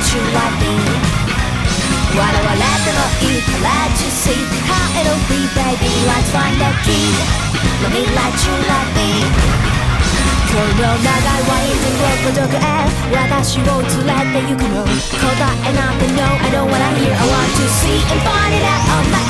you let me 笑われてもいいから Just see how it'll be baby Let's find the key Let me let you let me この長いワインを孤独へ私を連れて行くの答えなんて No I don't wanna hear I want to see and find it out on my